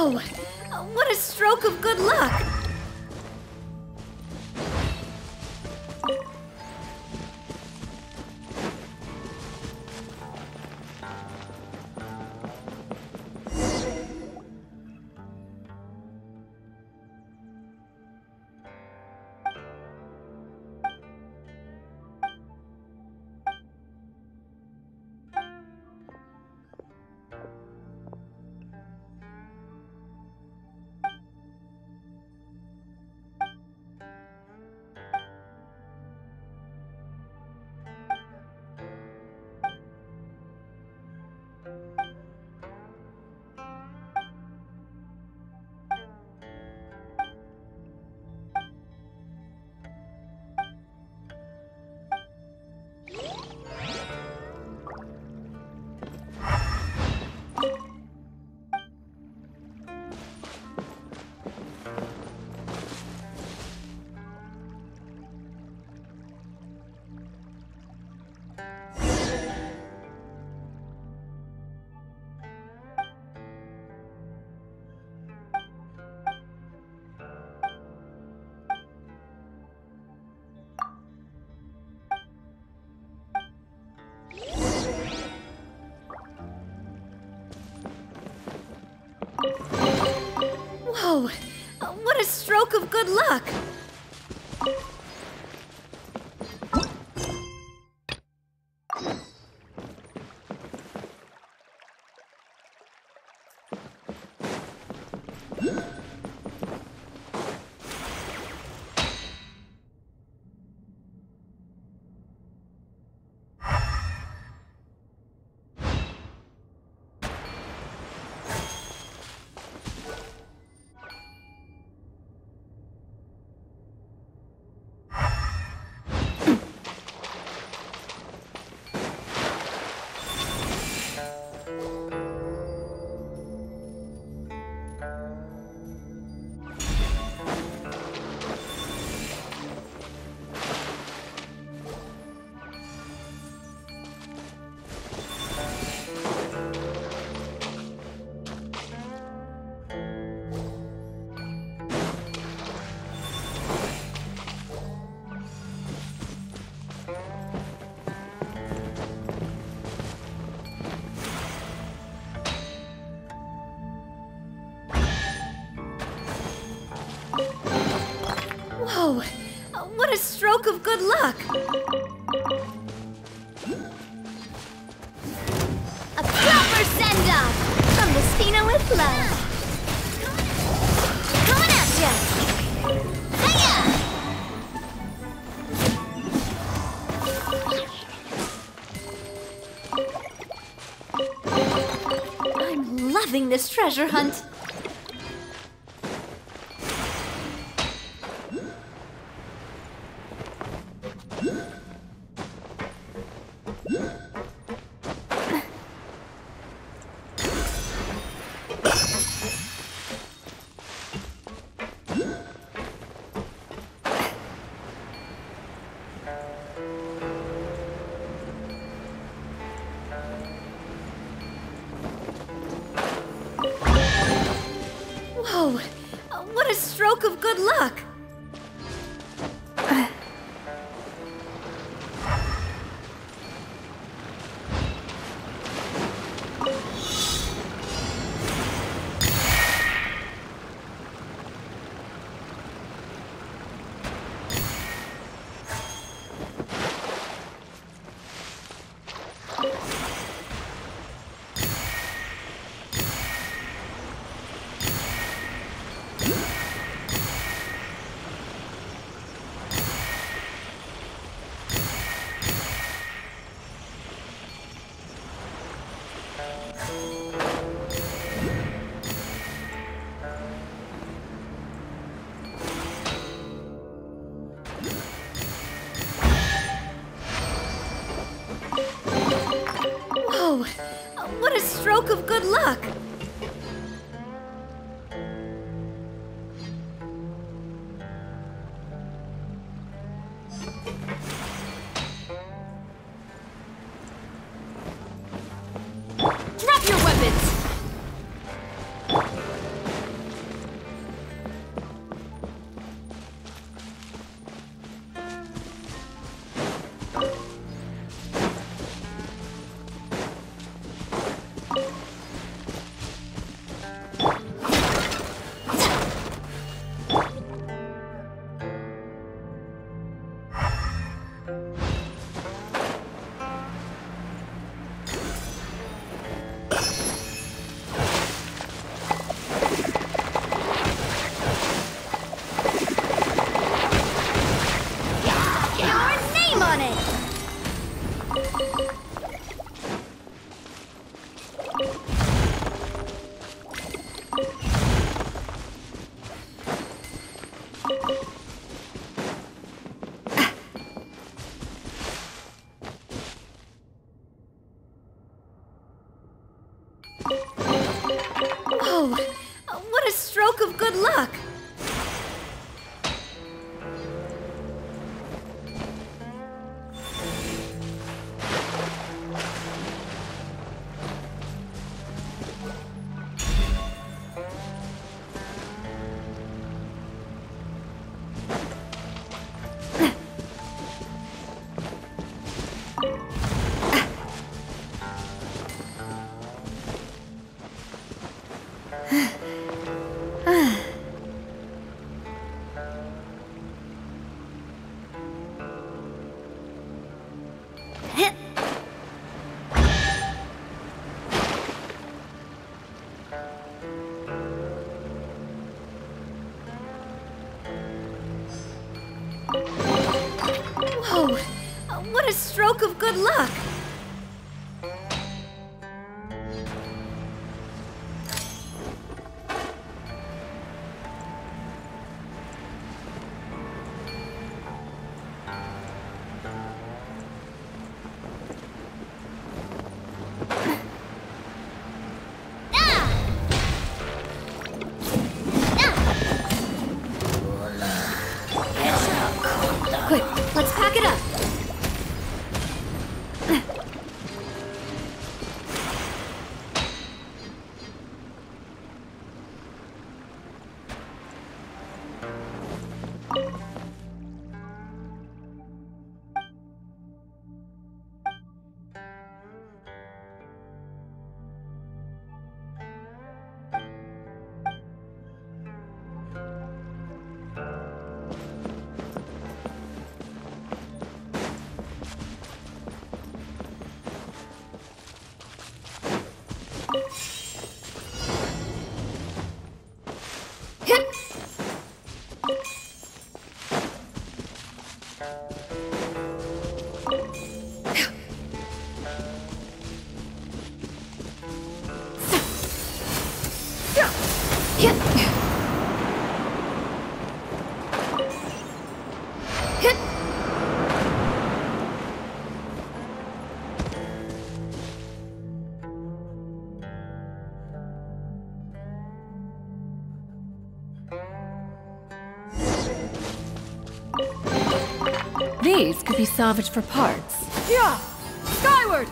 Wow! What a stroke of good luck! Whoa! What a stroke of good luck! Whoa! What a stroke of good luck! A proper send-off from Vestina with love. Coming at ya! Hiya! I'm loving this treasure hunt. Of good luck! on it. Oh, what a stroke of good luck! Stroke of good luck! These could be salvaged for parts. Yeah! Skyward!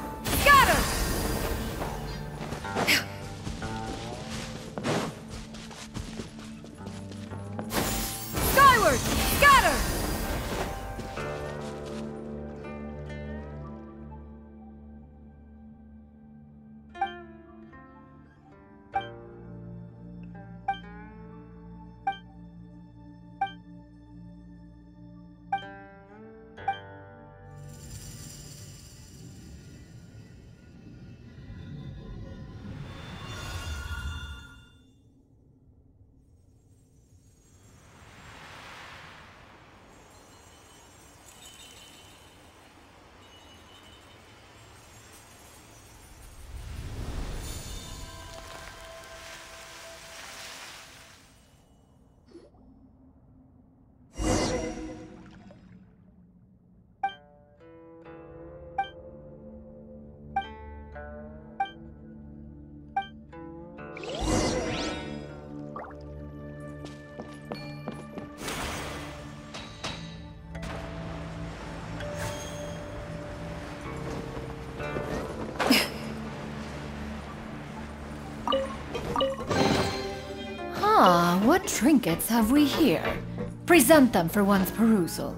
Trinkets have we here? Present them for one's perusal.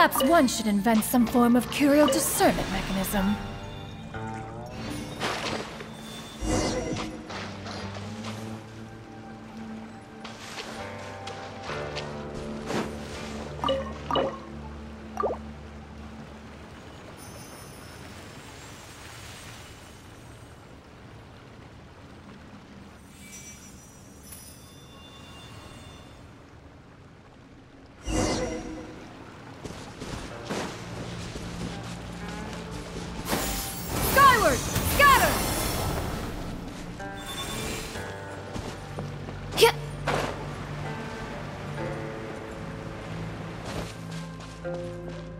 Perhaps one should invent some form of curio discernment mechanism. Música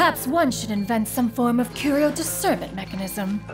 Perhaps one should invent some form of curio discernment mechanism.